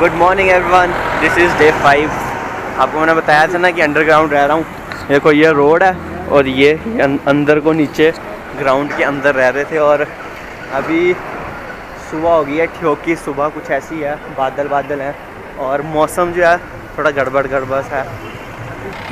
Good morning everyone this is day five आपको मैंने बताया था ना कि अंडरग्राउंड रह रहा हूँ। देखो, ये रोड है और ये अं- अंदर को नीचे ग्राउंड के अंदर रह रहे थे और अभी सुबह हो गई है ठोकी सुबह कुछ ऐसी है बादल बादल हैं और मौसम जो है, थोड़ा गड़बड़ गड़बड़ है।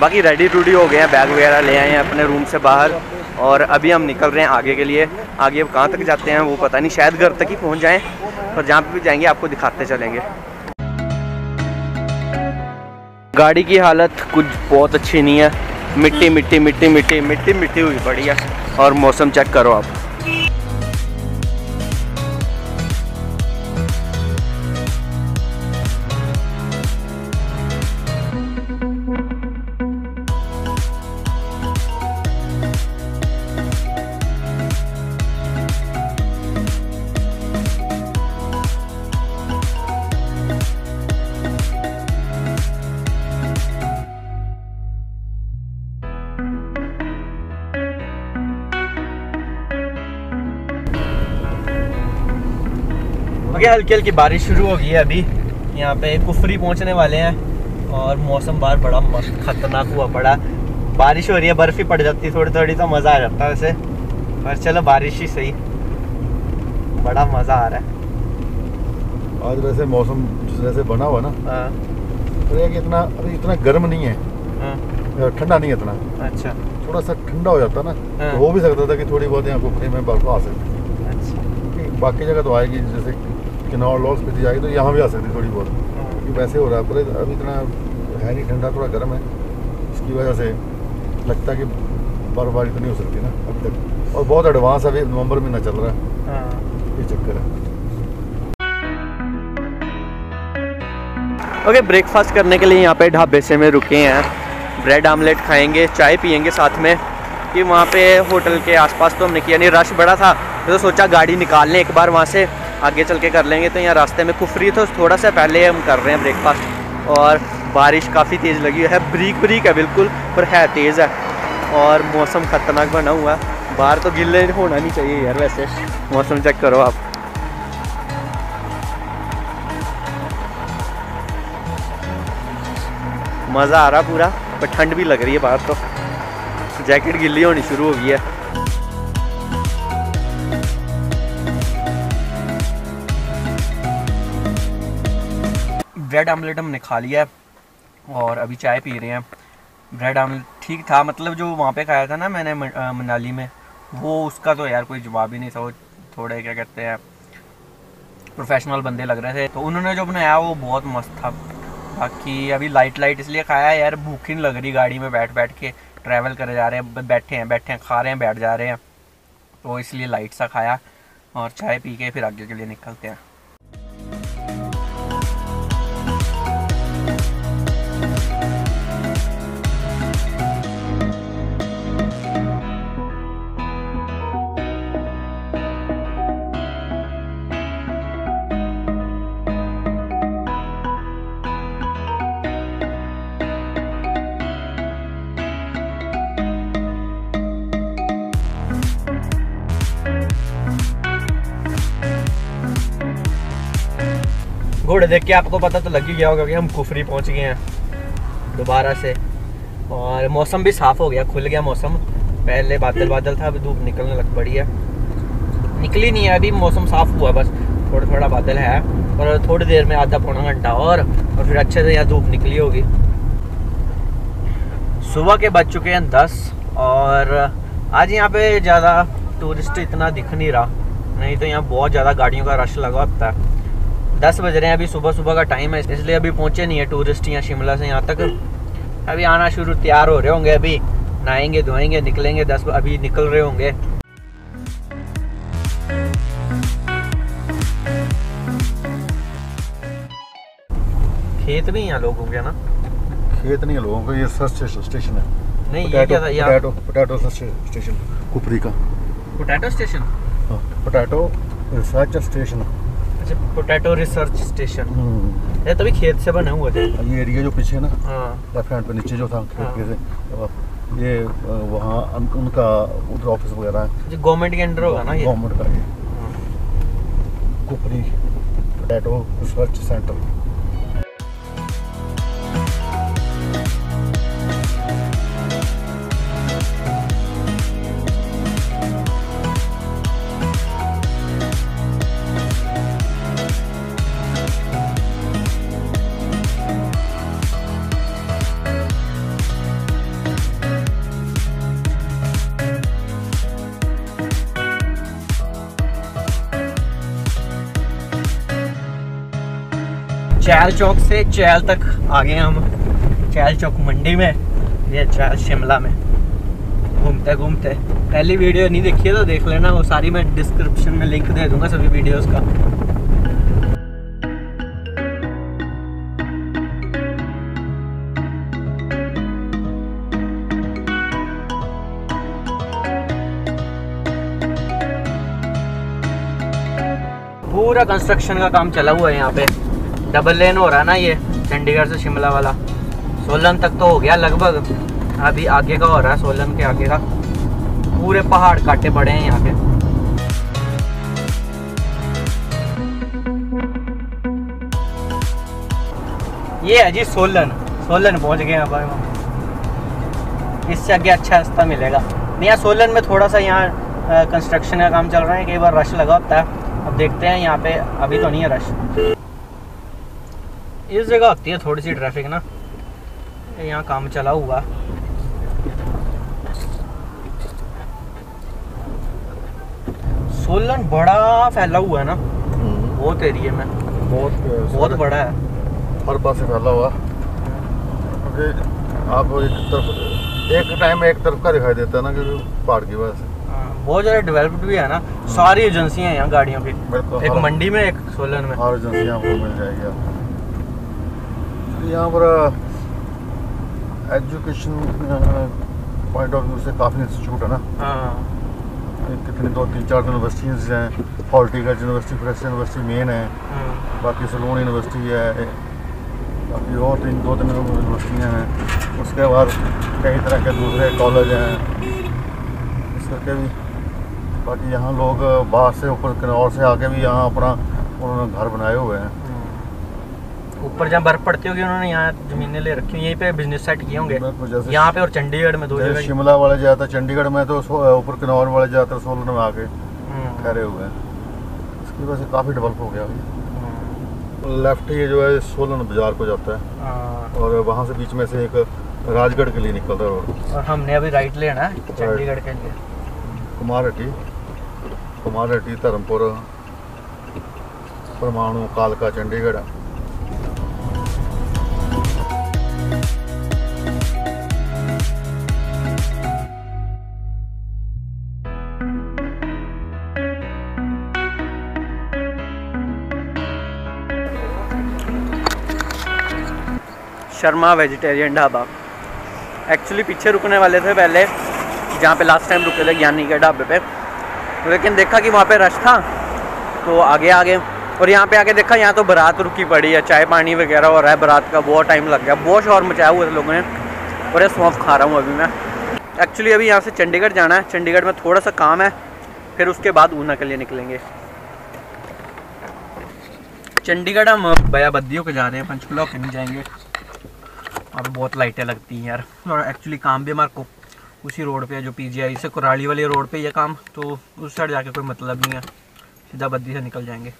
बाकी रेडी टूडी हो गए हैं बैग वगैरह ले आए हैं अपने रूम से बाहर और अभी हम निकल रहे हैं आगे के लिए। आगे कहाँ तक जाते हैं, वो पता नहीं, शायद घर तक ही पहुँच जाएँ और जहाँ पे भी जाएँगे, आपको दिखाते चलेंगे। गाड़ी की हालत कुछ बहुत अच्छी नहीं है। मिट्टी मिट्टी मिट्टी मिट्टी मिट्टी मिट्टी हुई, बढ़िया। और मौसम चेक करो आप। ओके हल्की हल्की बारिश शुरू हो गई है अभी। यहाँ पे कुफरी पहुँचने वाले हैं और मौसम बाहर बड़ा मस्त खतरनाक हुआ पड़ा बारिश हो रही है बर्फ़ ही पड़ जाती थोड़ी थोड़ी तो मज़ा आ जाता है वैसे। पर चलो बारिश ही सही। बड़ा मज़ा आ रहा है। आज वैसे मौसम जिस तरह से बना हुआ ना। हाँ, तो कि इतना अभी इतना गर्म नहीं है। हाँ, ठंडा नहीं है इतना। अच्छा। थोड़ा सा ठंडा हो जाता ना हाँ। तो हो। भी सकता था कि थोड़ी बहुत यहाँ कुफरी में बर्फ़ आ सकती अच्छा। बाकी जगह तो आएगी जैसे किन्नौर लॉस स्पीति जाएगी तो यहाँ भी आ सकती थोड़ी बहुत। हाँ, क्योंकि वैसे हो रहा है पर अभी इतना है नहीं ठंडा थोड़ा गर्म है। इसकी वजह से लगता है कि बर्फबारी तो नहीं हो सकती ना अभी तक। और बहुत एडवांस अभी नवंबर महीना चल रहा है। हाँ। ये चक्कर है। ओके okay, ब्रेकफास्ट करने के लिए यहाँ पे ढाबे से में रुके हैं। ब्रेड आमलेट खाएँगे चाय पियेंगे साथ में। कि वहाँ पे होटल के आसपास तो हमने किया नहीं रश बड़ा था। तो सोचा गाड़ी निकाल लें एक बार वहाँ से। आगे चल के कर लेंगे तो यहाँ रास्ते में कुफरी तो थोड़ा सा पहले हम कर रहे हैं ब्रेकफास्ट और बारिश काफ़ी तेज़ लगी हुई है ब्रीक ब्रीक है बिल्कुल, पर है तेज़ है और मौसम ख़तरनाक बना हुआ है। बाहर तो गिले होना नहीं चाहिए यार वैसे। मौसम चेक करो आप। मज़ा आ रहा पूरा, पर ठंड भी लग रही है बाहर तो। जैकेट गिल्ली होनी शुरू हो गई है। ब्रेड आमलेट हमने खा लिया है और अभी चाय पी रहे हैं। ब्रेड आमलेट ठीक था मतलब जो वहाँ पे खाया था ना मैंने मनाली में, वो उसका तो यार कोई जवाब ही नहीं था, वो थोड़े, क्या कहते हैं प्रोफेशनल बंदे लग रहे थे। तो उन्होंने जो बनाया, वो बहुत मस्त था। बाकी अभी लाइट लाइट इसलिए खाया यार, भूख ही लग रही गाड़ी में बैठ बैठ के। ट्रैवल करे जा रहे हैं बैठे हैं बैठे हैं, खा रहे हैं, बैठ जा रहे हैं। तो इसलिए लाइट सा खाया और चाय पी के फिर आगे के लिए निकलते हैं। घोड़े देख के आपको पता तो लग ही गया होगा कि हम कुफरी पहुँच गए हैं। दोबारा से। और मौसम भी साफ़ हो गया, खुल गया मौसम। पहले बादल बादल था, अभी धूप निकलने लग पड़ी है। निकली नहीं है, अभी मौसम साफ़ हुआ बस थोड़ा थोड़ा बादल है। और थोड़ी देर में आधा पौना घंटा और और फिर अच्छे से यहाँ धूप निकली होगी। सुबह के बज चुके हैं दस, और आज यहाँ पे ज़्यादा टूरिस्ट इतना दिख नहीं रहा। नहीं तो यहाँ बहुत ज़्यादा गाड़ियों का रश लगा होता है। दस बज रहे हैं अभी सुबह सुबह का टाइम है इसलिए अभी पहुँचे नहीं है टूरिस्ट यहाँ शिमला से यहाँ तक। अभी आना शुरू तैयार हो रहे होंगे अभी। नहाएँगे धोएँगे निकलेंगे दस अभी निकल रहे होंगे। खेत भी यहाँ लोग होंगे ना? खेत नहीं है लोगों का ये सर्च स्टेशन है। नहीं ये क्या था यहाँ? Potato potato search station Kufri का। पोटैटो स्टेशन हाँ पोटैटो रिसर्च स्टेशन अच्छा पोटैटो रिसर्च स्टेशन ये तभी खेत से बने हुआ थे। ये एरिया जो पीछे ना हाँ। लेफ़्ट हैंड पे नीचे जो था खेत हाँ। के से ये वहाँ उनका उधर ऑफ़िस वगैरह है। जो गवर्नमेंट के अंडर होगा ना ये? गवर्नमेंट का ये। Kufri potato research centre Chail चौक से चैल तक आ गए हम। चैल चौक मंडी में, ये चैल शिमला में। घूमते घूमते। पहली वीडियो नहीं देखी है तो देख लेना, वो सारी मैं डिस्क्रिप्शन में लिंक दे दूँगा सभी वीडियोस का। पूरा कंस्ट्रक्शन का काम चला हुआ है यहाँ पे। डबल लेन हो रहा है ना ये, चंडीगढ़ से शिमला वाला। सोलन तक तो हो गया लगभग। अभी आगे का हो रहा है सोलन के आगे का। पूरे पहाड़ काटे पड़े हैं यहाँ पे। ये है जी सोलन। सोलन पहुँच गए अब हम। इससे आगे अच्छा रास्ता मिलेगा। नहीं, यहाँ सोलन में थोड़ा सा यहाँ कंस्ट्रक्शन का काम चल रहा है। कई बार रश लगा होता है अब देखते हैं, यहाँ पे अभी तो नहीं है रश इस जगह होती है थोड़ी सी ट्रैफ़िक ना। यहाँ काम चला हुआ। सोलन बड़ा फैला हुआ है ना। बहुत एरिया में। बहुत बहुत बड़ा है। हर पास से फैला हुआ। क्योंकि आप एक तरफ़ एक टाइम एक तरफ़ का दिखाई देता है ना क्योंकि पहाड़ की वजह से। हाँ, बहुत ज़्यादा डेवलप्ड भी है ना। सारी एजेंसियाँ हैं यहाँ गाड़ियों की। एक मंडी में एक सोलन में। हर एजेंसी आपको मिल जाएगी यहाँ पर एजुकेशन पॉइंट ऑफ़ व्यू से काफ़ी इंस्टीट्यूट है ना। हाँ। कितनी दो तीन चार यूनिवर्सिटीज़ हैं। Horticulture university fresh university main है। हम्म, बाकी सलून यूनिवर्सिटी है। बाकी और तीन दो तीन यूनिवर्सिटियाँ हैं। उसके बाद कई तरह के दूसरे कॉलेज हैं। इस करके भी बाकी यहाँ लोग बाहर से ऊपर किन्नौर से आके भी यहाँ अपना उन्होंने घर बनाए हुए हैं। ऊपर जहाँ बर्फ़ पड़ती होगी उन्होंने यहाँ जमीनें ले रखी यहीं पे बिज़नेस सेट किए होंगे। यहाँ पे और चंडीगढ़ में दो जगह शिमला वाले ज़्यादातर चंडीगढ़ में तो ऊपर किन्नौर वाले ज़्यादातर सोलन में आके हम्म, ठहरे हुए हैं। इसकी वजह से काफ़ी डेवलप हो गया अभी। हम्म, लेफ़्ट ये जो है सोलन बाज़ार को जाता है। हाँ, और वहाँ से बीच में से एक राजगढ़ के लिए निकलता है रोड। और हमने अभी राइट लेना है चंडीगढ़ के लिए। कुमार हट्टी कुमार हट्टी धर्मपुर। परमाणु कालका चंडीगढ़। शर्मा वेजिटेरियन ढाबा। एक्चुअली पीछे रुकने वाले थे पहले, जहाँ पे लास्ट टाइम रुके थे ज्ञानी के ढाबे पे। तो लेकिन देखा कि वहाँ पे रश था तो आगे आगे। और यहाँ पे आके देखा, यहाँ तो बारात रुकी पड़ी है, चाय पानी वगैरह हो रहा है, बारात का बहुत टाइम लग गया। बहुत शोर मचाया हुआ थे लोगों ने, और ये सौंफ खा रहा हूँ अभी मैं। एक्चुअली अभी यहाँ से चंडीगढ़ जाना है। चंडीगढ़ में थोड़ा सा काम है, फिर उसके बाद ऊना के लिए निकलेंगे। चंडीगढ़ हम बया बद्दियों के जा रहे हैं, पंचकुला के नहीं जाएँगे। वहाँ बहुत लाइटें लगती हैं यार। और एक्चुअली काम भी हमारे को उसी रोड पे है, जो पीजीआई से कुराली वाले रोड पे ये काम तो उस साइड जाके कोई मतलब नहीं है। सीधा बद्दी से निकल जाएँगे।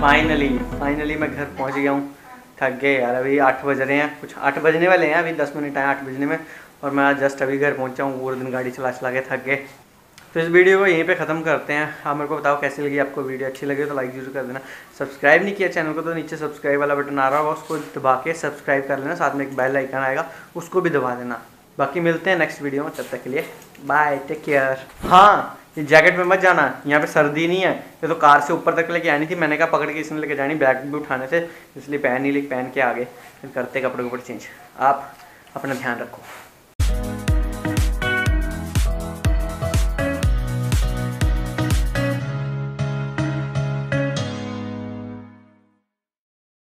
फाइनली फाइनली मैं घर पहुँच गया हूँ। थक गए यार, अभी आठ बज रहे हैं, कुछ आठ बजने वाले हैं अभी, दस मिनट आए आठ बजने में, और मैं आज जस्ट अभी घर पहुँचा हूँ पूरे दिन गाड़ी चला चला के थक गए। तो इस वीडियो को यहीं पे ख़त्म करते हैं। आप मेरे को बताओ कैसी लगी आपको वीडियो, अच्छी लगी तो लाइक ज़रूर कर देना। सब्सक्राइब नहीं किया चैनल को तो नीचे सब्सक्राइब वाला बटन आ रहा होगा, उसको दबा के सब्सक्राइब कर लेना, साथ में एक बेल आइकन आएगा, उसको भी दबा देना। बाकी मिलते हैं नेक्स्ट वीडियो में, तब तक के लिए बाय टेक केयर हाँ। जैकेट में मत जाना, यहाँ पे सर्दी नहीं है। ये तो कार से ऊपर तक लेके आनी थी, मैंने कहा पकड़ के इसने लेके जानी, बैग भी उठाने से, इसलिए पहन ही ले, पहन के आगे, फिर करते कपड़े कपड़े चेंज आप अपना ध्यान रखो।